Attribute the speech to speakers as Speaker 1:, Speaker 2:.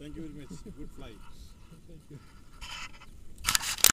Speaker 1: Thank you very much. Good flight.
Speaker 2: Thank you.